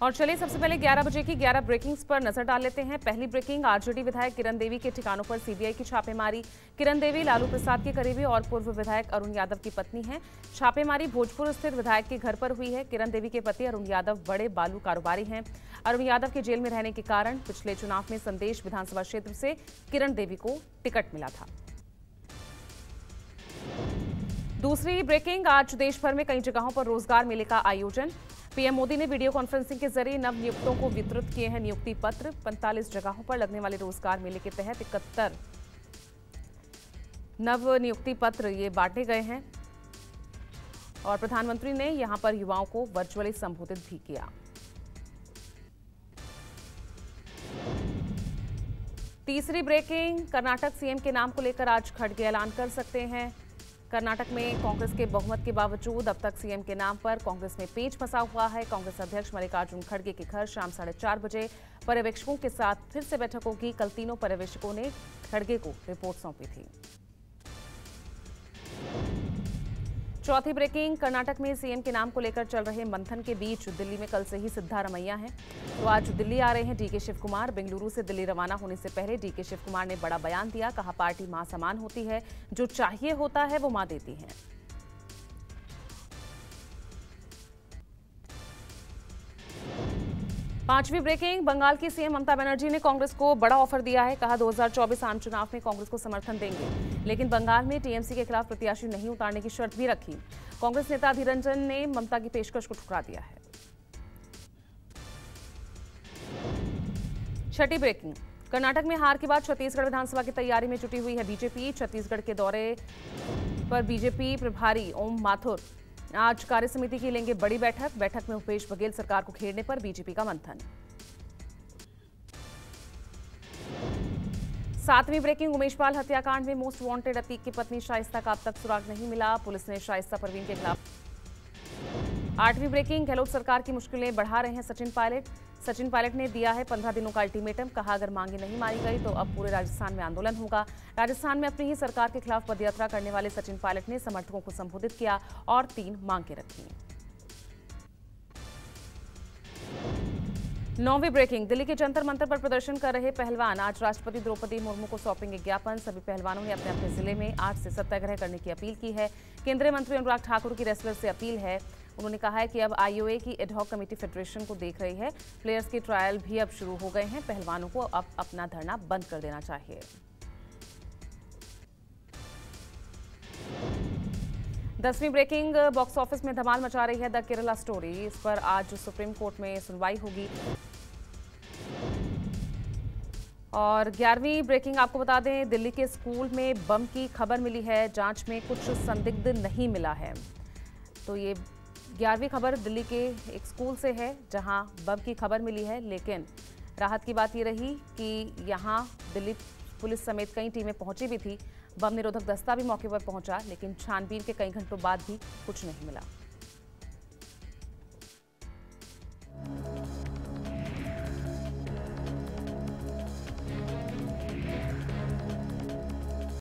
और चलिए सबसे पहले 11 बजे की 11 ब्रेकिंग्स पर नज़र डाल लेते हैं। पहली ब्रेकिंग आरजेडी विधायक किरण देवी के ठिकानों पर सीबीआई की छापेमारी। किरण देवी, लालू प्रसाद के करीबी और पूर्व विधायक अरुण यादव की पत्नी हैं। छापेमारी भोजपुर स्थित विधायक के घर पर हुई है। किरण देवी के पति अरुण यादव बड़े बालू कारोबारी हैं। अरुण यादव के जेल में रहने के कारण पिछले चुनाव में संदेश विधानसभा क्षेत्र से किरण देवी को टिकट मिला था। दूसरी ब्रेकिंग आज देश भर में कई जगहों पर रोज़गार मेले का आयोजन। पीएम मोदी ने वीडियो कॉन्फ्रेंसिंग के ज़रिए नव नियुक्तों को वितरित किए हैं नियुक्ति पत्र। 45 जगहों पर लगने वाले रोज़गार मेले के तहत इकहत्तर नव नियुक्ति पत्र ये बांटे गए हैं। और प्रधानमंत्री ने यहाँ पर युवाओं को वर्चुअली संबोधित भी किया। तीसरी ब्रेकिंग कर्नाटक सीएम के नाम को लेकर आज खड़गे ऐलान कर सकते हैं। कर्नाटक में कांग्रेस के बहुमत के बावजूद अब तक सीएम के नाम पर कांग्रेस में पेच फंसा हुआ है। कांग्रेस अध्यक्ष मल्लिकार्जुन खड़गे के घर शाम साढ़े चार बजे पर्यवेक्षकों के साथ फिर से बैठक होगी। कल तीनों पर्यवेक्षकों ने खड़गे को रिपोर्ट सौंपी थी। चौथी ब्रेकिंग, कर्नाटक में सीएम के नाम को लेकर चल रहे मंथन के बीच दिल्ली में कल से ही सिद्धारमैया हैं। तो आज दिल्ली आ रहे हैं डीके शिव कुमार बेंगलुरु से दिल्ली रवाना होने से पहले डीके शिव कुमार ने बड़ा बयान दिया, कहा पार्टी माँ समान होती है, जो चाहिए होता है वो माँ देती है। पांचवी ब्रेकिंग, बंगाल की सीएम ममता बनर्जी ने कांग्रेस को बड़ा ऑफ़र दिया है। कहा 2024 आम चुनाव में कांग्रेस को समर्थन देंगे। लेकिन बंगाल में टीएमसी के खिलाफ प्रत्याशी नहीं उतारने की शर्त भी रखी। कांग्रेस नेता अधीर रंजन ने ममता की पेशकश को ठुकरा दिया है। छठी ब्रेकिंग, कर्नाटक में हार के बाद छत्तीसगढ़ विधानसभा की तैयारी में जुटी हुई है बीजेपी। छत्तीसगढ़ के दौरे पर बीजेपी प्रभारी ओम माथुर आज कार्य समिति की लेंगे बड़ी बैठक। बैठक में भूपेश बघेल सरकार को घेरने पर बीजेपी का मंथन। सातवीं ब्रेकिंग, उमेश पाल हत्याकांड में मोस्ट वांटेड अतीक की पत्नी शाइस्ता का अब तक सुराग नहीं मिला। पुलिस ने शाइस्ता परवीन के खिलाफ। आठवीं ब्रेकिंग गहलोत सरकार की मुश्किलें बढ़ा रहे हैं सचिन पायलट। सचिन पायलट ने दिया है पंद्रह दिनों का अल्टीमेटम। कहा, अगर मांगे नहीं मारी गई तो अब पूरे राजस्थान में आंदोलन होगा। राजस्थान में अपनी ही सरकार के खिलाफ पदयात्रा करने वाले सचिन पायलट ने समर्थकों को संबोधित किया और तीन मांगे रखी। नौवीं ब्रेकिंग। दिल्ली के जंतर मंतर पर प्रदर्शन कर रहे पहलवान। आज राष्ट्रपति द्रौपदी मुर्मू को सौंपेंगे ज्ञापन। सभी पहलवानों ने अपने अपने ज़िले में आज से सत्याग्रह करने की अपील की है। केंद्रीय मंत्री अनुराग ठाकुर की रेसलर से अपील है। उन्होंने कहा है कि अब आईओए की एडहॉक कमेटी फेडरेशन को देख रही है। प्लेयर्स के ट्रायल भी अब शुरू हो गए हैं। पहलवानों को अब अपना धरना बंद कर देना चाहिए। दसवीं ब्रेकिंग बॉक्स ऑफ़िस में धमाल मचा रही है द केरला स्टोरी इस पर आज सुप्रीम कोर्ट में सुनवाई होगी। और ग्यारहवीं ब्रेकिंग आपको बता दें, दिल्ली के स्कूल में बम की खबर मिली है। जाँच में कुछ संदिग्ध नहीं मिला है। तो ये ग्यारहवीं खबर दिल्ली के एक स्कूल से है, जहाँ बम की खबर मिली है, लेकिन राहत की बात ये रही कि यहाँ दिल्ली पुलिस समेत कई टीमें पहुँची भी थी। बम निरोधक दस्ता भी मौके पर पहुँचा, लेकिन छानबीन के कई घंटों बाद भी कुछ नहीं मिला।